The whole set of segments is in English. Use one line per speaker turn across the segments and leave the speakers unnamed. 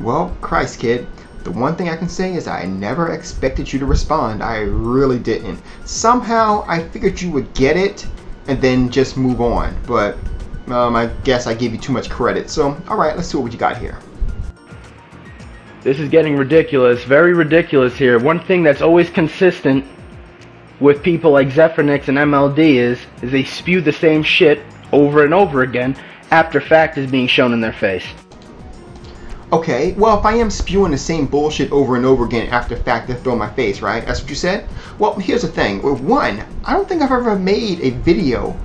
Well, Christ, kid. The one thing I can say is I never expected you to respond. I really didn't. Somehow I figured you would get it and then just move on. But um, I guess I gave you too much credit. So, alright, let's see what you got here.
This is getting ridiculous, very ridiculous here. One thing that's always consistent with people like Zephyrnix and MLD is, is they spew the same shit over and over again after fact is being shown in their face.
Okay, well, if I am spewing the same bullshit over and over again after the fact that's thrown in my face, right? That's what you said? Well, here's the thing. One, I don't think I've ever made a video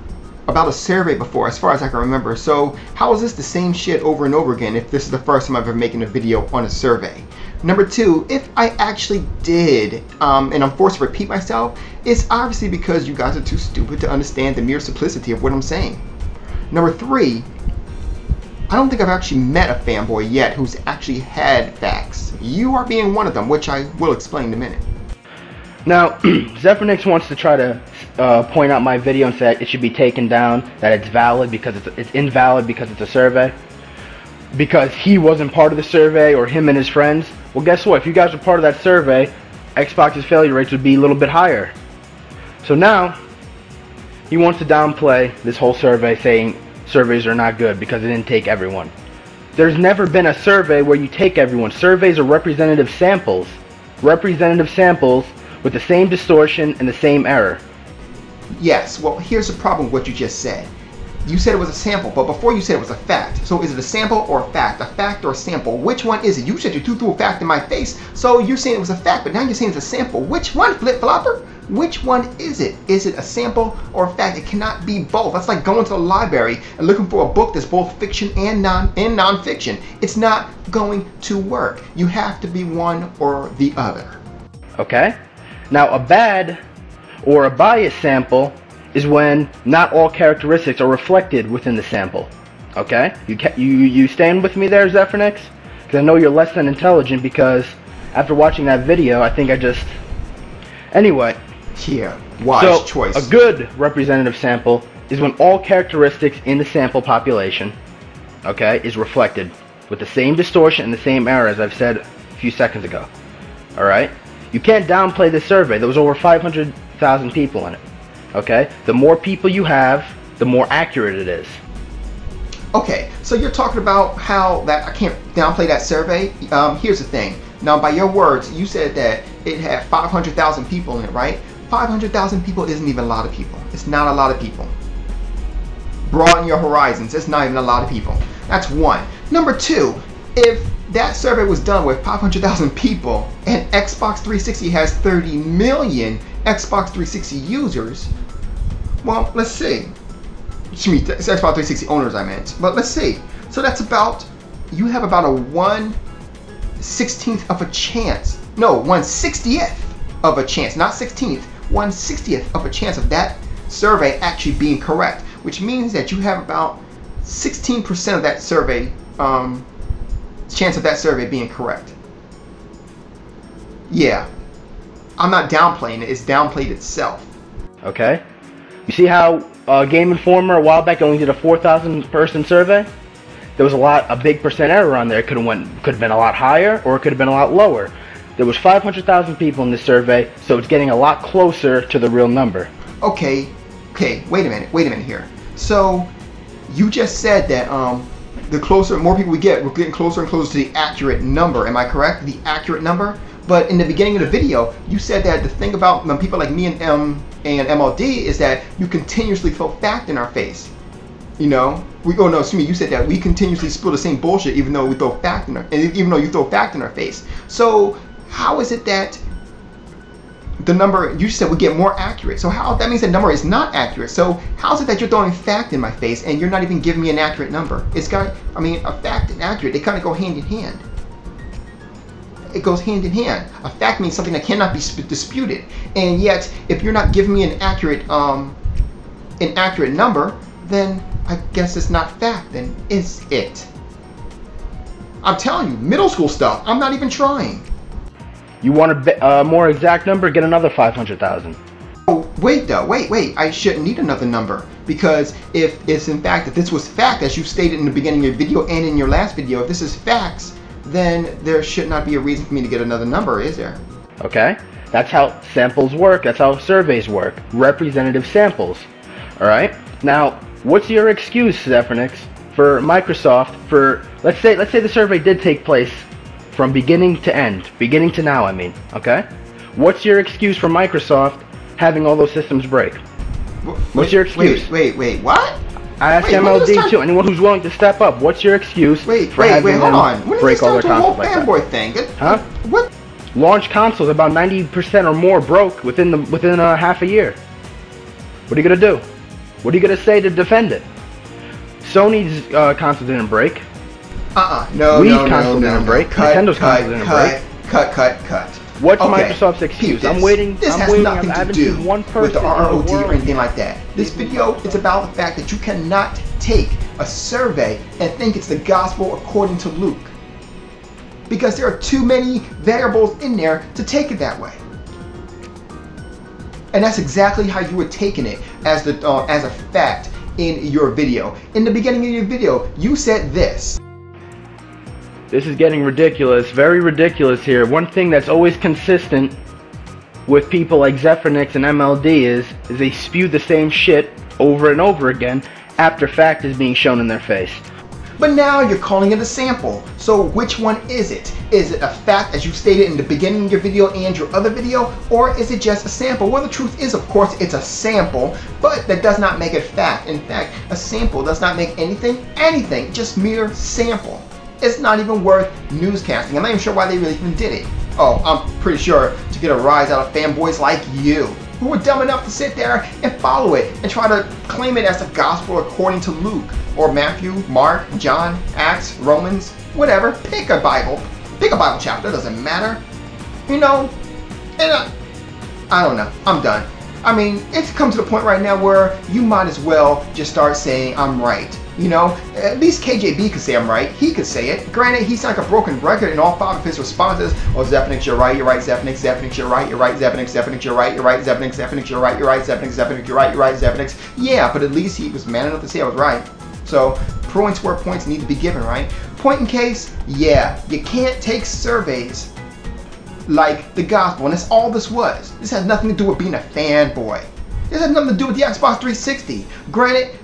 about a survey before, as far as I can remember. So how is this the same shit over and over again if this is the first time I've ever making a video on a survey? Number two, if I actually did, um, and I'm forced to repeat myself, it's obviously because you guys are too stupid to understand the mere simplicity of what I'm saying. Number three, I don't think I've actually met a fanboy yet who's actually had facts. You are being one of them, which I will explain in a minute.
Now, Zephyrnix wants to try to uh, point out my video and say it should be taken down, that it's valid because it's, it's invalid because it's a survey. Because he wasn't part of the survey or him and his friends. Well, guess what? If you guys were part of that survey, Xbox's failure rates would be a little bit higher. So now, he wants to downplay this whole survey saying surveys are not good because it didn't take everyone. There's never been a survey where you take everyone. Surveys are representative samples. Representative samples with the same distortion and the same error.
Yes, well, here's the problem with what you just said. You said it was a sample, but before you said it was a fact. So is it a sample or a fact? A fact or a sample? Which one is it? You said you threw a fact in my face, so you're saying it was a fact, but now you're saying it's a sample. Which one, flip flopper? Which one is it? Is it a sample or a fact? It cannot be both. That's like going to the library and looking for a book that's both fiction and non and nonfiction. It's not going to work. You have to be one or the other.
Okay? Now a bad or a biased sample is when not all characteristics are reflected within the sample. Okay? You you you stand with me there, Zephyrnix? Because I know you're less than intelligent because after watching that video, I think I just... Anyway,
here. Wise
so,
choice.
A good representative sample is when all characteristics in the sample population, okay, is reflected with the same distortion and the same error as I've said a few seconds ago. Alright? You can't downplay this survey. There was over 500,000 people in it. Okay? The more people you have, the more accurate it is.
Okay, so you're talking about how that I can't downplay that survey. Um, here's the thing. Now, by your words, you said that it had 500,000 people in it, right? 500,000 people isn't even a lot of people. It's not a lot of people. Broaden your horizons. It's not even a lot of people. That's one. Number two, if that survey was done with 500,000 people and Xbox 360 has 30 million Xbox 360 users, well, let's see. Excuse me, Xbox 360 owners I meant. But let's see. So that's about, you have about a 1 16th of a chance. No, 1 60th of a chance, not 16th 1 60th of a chance of that survey actually being correct, which means that you have about 16% of that survey um, chance of that survey being correct. Yeah, I'm not downplaying it, it's downplayed itself.
Okay. You see how uh, Game Informer a while back only did a 4,000 person survey? There was a lot, a big percent error on there. It could have went, could have been a lot higher, or it could have been a lot lower. There was 500,000 people in this survey, so it's getting a lot closer to the real number.
Okay, okay, wait a minute, wait a minute here. So, you just said that um, the closer, more people we get, we're getting closer and closer to the accurate number. Am I correct? The accurate number? But in the beginning of the video, you said that the thing about um, people like me and M and MLD is that you continuously throw fact in our face. You know, we oh no, excuse me, you said that we continuously spill the same bullshit even though we throw fact in our, even though you throw fact in our face. So how is it that the number you said would get more accurate? So how that means the number is not accurate. So how is it that you're throwing fact in my face and you're not even giving me an accurate number? It's got I mean a fact and accurate they kind of go hand in hand. It goes hand in hand. A fact means something that cannot be disputed, and yet if you're not giving me an accurate um an accurate number, then I guess it's not fact. Then is it? I'm telling you, middle school stuff. I'm not even trying.
You want a uh, more exact number? Get another 500,000.
Oh, wait though, wait, wait. I shouldn't need another number because if it's in fact, if this was fact, as you stated in the beginning of your video and in your last video, if this is facts, then there should not be a reason for me to get another number, is there?
Okay? That's how samples work. That's how surveys work. Representative samples. Alright? Now, what's your excuse, Zephyrnix, for Microsoft for let's say let's say the survey did take place from beginning to end. Beginning to now, I mean, okay? What's your excuse for Microsoft having all those systems break?
Wh-
What's your excuse?
Wait, wait, wait, what?
I asked
Wait,
MLD too. Anyone who's willing to step up, what's your excuse
Wait,
for
wait,
having
wait, hold
them
on. When
break all their
to a whole
consoles like that?
thing? It-
Huh?
What?
Launch consoles about 90% or more broke within the within a half a year. What are you gonna do? What are you gonna say to defend it? Sony's uh, console didn't break.
Uh-uh. No, no, no, no,
break.
Cut,
Nintendo's
cut, cut,
break.
Cut, cut, cut.
What's
Okay,
Microsoft's excuse? I'm waiting.
This
I'm
has
waiting.
nothing
I
to do with the
in the
ROD or anything like that. This video is about the fact that you cannot take a survey and think it's the gospel according to Luke. Because there are too many variables in there to take it that way. And that's exactly how you were taking it as the uh, as a fact in your video. In the beginning of your video, you said this.
This is getting ridiculous, very ridiculous here. One thing that's always consistent with people like Zephyrnix and MLD is, is they spew the same shit over and over again after fact is being shown in their face.
But now you're calling it a sample. So which one is it? Is it a fact as you stated in the beginning of your video and your other video? Or is it just a sample? Well, the truth is, of course, it's a sample, but that does not make it fact. In fact, a sample does not make anything anything, just mere sample. It's not even worth newscasting. I'm not even sure why they really even did it. Oh, I'm pretty sure to get a rise out of fanboys like you, who were dumb enough to sit there and follow it and try to claim it as the gospel according to Luke or Matthew, Mark, John, Acts, Romans, whatever. Pick a Bible. Pick a Bible chapter. Doesn't matter. You know, and uh, I don't know. I'm done. I mean, it's come to the point right now where you might as well just start saying I'm right. You know, at least KJB could say I'm right. He could say it. Granted, he's like a broken record in all five of his responses. Oh, Zephyrnix, you're right. You're right. Zephyrnix, Zephyrnix, you're right. You're right. Zephyrnix, Zephyrnix, you're right. You're right. Zephyrnix, Zephyrnix, you're right. You're right. Zephyrnix, Zephyrnix, you're right. You're right. Zephyrnix. Yeah, but at least he was man enough to say I was right. So points where points need to be given, right? Point in case, yeah, you can't take surveys like the gospel, and that's all this was. This has nothing to do with being a fanboy. This has nothing to do with the Xbox 360. Granted,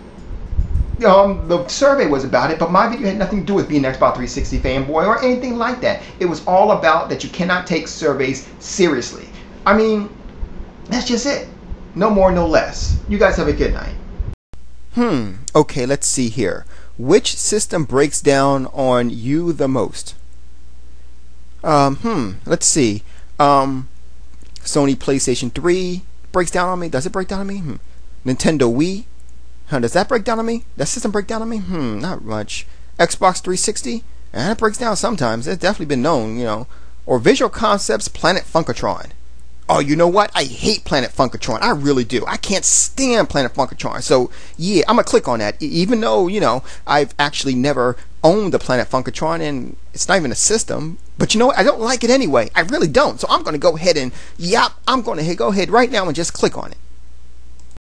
um, the survey was about it, but my video had nothing to do with being an Xbox 360 fanboy or anything like that. It was all about that you cannot take surveys seriously. I mean, that's just it. No more, no less. You guys have a good night. Hmm. Okay, let's see here. Which system breaks down on you the most? Um, hmm. Let's see. Um, Sony PlayStation 3 breaks down on me. Does it break down on me? Hmm. Nintendo Wii. Huh, does that break down on me? That system break down on me? Hmm, not much. Xbox 360? And it breaks down sometimes. It's definitely been known, you know. Or Visual Concepts Planet Funkatron. Oh, you know what? I hate Planet Funkatron. I really do. I can't stand Planet Funkatron. So, yeah, I'm going to click on that. Even though, you know, I've actually never owned the Planet Funkatron and it's not even a system. But you know what? I don't like it anyway. I really don't. So I'm going to go ahead and, yep, I'm going to go ahead right now and just click on it.